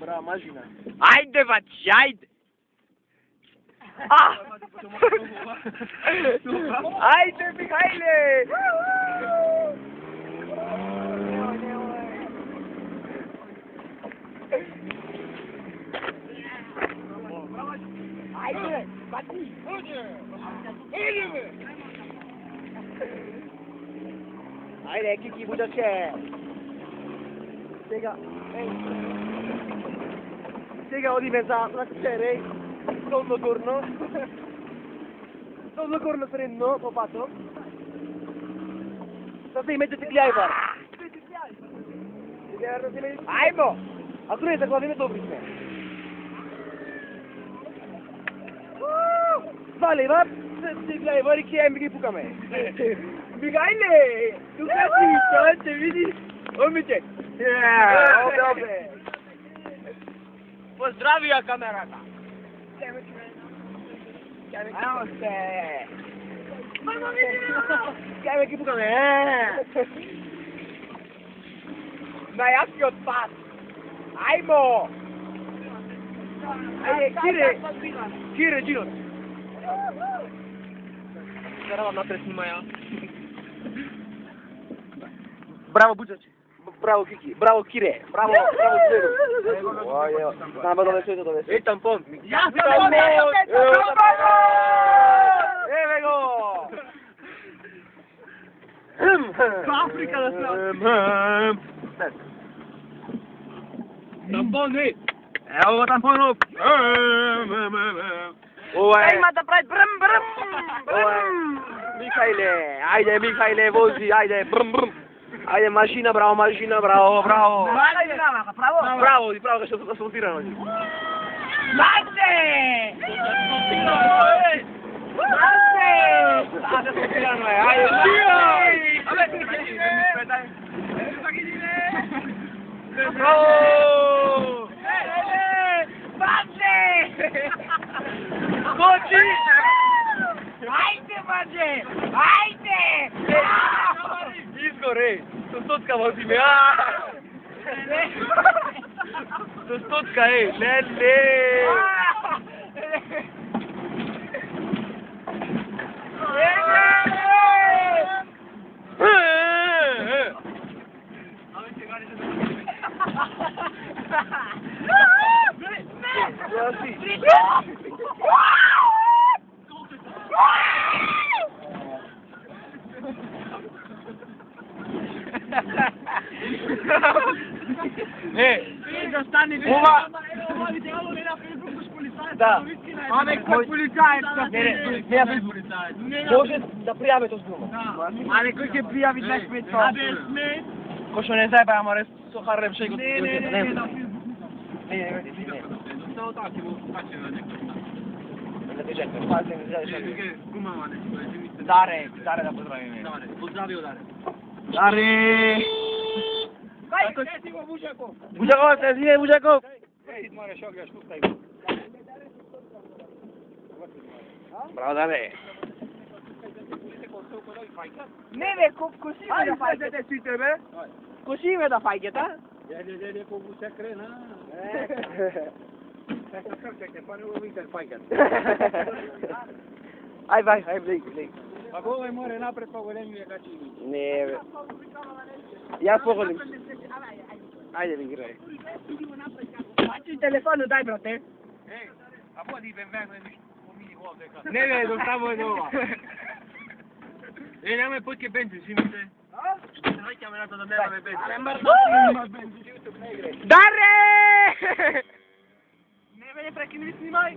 Brava, immagina. Haide, facci, haide! Ah! Haide, Michaele! Haydi, batti. Haydi, Kiki, buca c'è. Sega, ehi. Sega ho diventato una serie, eh. secondo turno. Secondo turno frenno, ho fatto. Stai mettete gli Ivar. Ajmo! A tu ne tako ne dobri smo. Dva leva, ti glavar, ki je mi pukame. Bigajne, eh, tu kaj si, če vidiš, on mi čeka. Yeah, vabbè. Поздравия, камерата! Namaste. Mamma mia! Chiave chi puca me. Dai, a schioppare! Aibo! Ehi, Kire. Kire, giro. Eravamo a tre filmaya. Bravo Bucciaci. Bravo Kiki. Bravo Браво, Кики. Браво, Кире. Браво, браво, Кире. Само довесете, довесете. Е, тампон. Ја, тампон! Еве го! Африка да се... Тампон, е! Ево го тампонов! Ова е... Има да прави брм, брм, брм! Михајле, ајде, Михајле, вози, ајде, брм, брм! Brum. Haide, mașina, bravo, mașina, bravo, bravo. Bravo! Bravo, bravo, că să să tiră noi. Bate! Bate! Asta să tiră noi. Haide. Bravo! Bate! Coci! Haide, bate! Haide! re, sunt tot ca măzime. Sunt tot ca ei, lele. Yeah, see. Не. Да стане. Ова. Да. Аме кој полицајец да не не ја. Може да пријави тоа збума. Але кој ќе пријави знаеш ме тоа. Абе сме. Кој што не знае па ама рес со харрем шеј го. Не не не. Не не. не, не. Тоа така ќе го паче на некој. Да бежете, пазен, Даре, Даре да поздравиме. Даре, поздравио Даре. Даре! Како си го Буџаков? Буџаков, се извини Буџаков. Ей, мораш огаш пустај. Браво да бе. Не бе, коши ме да фајкете сите бе. Коши ме да фајкете, а? Јаде, јаде, кому се крена. Е. Така крчете, па не го видите фајкете. perché. Hai, vai, hai, blik, blik. Ma come muore napred pa golem je kačini. Ne, ja spogodim. Ajde, mi igraj. Facci il telefono, dai, brate. Ej, a poi di benvengo mi mini volte qua. Ne vedo, stavo e dova. E ne poi che pensi, si mette? Non è chiamato da me, ma pensi. Darre! Ne vede prekinili snimaj?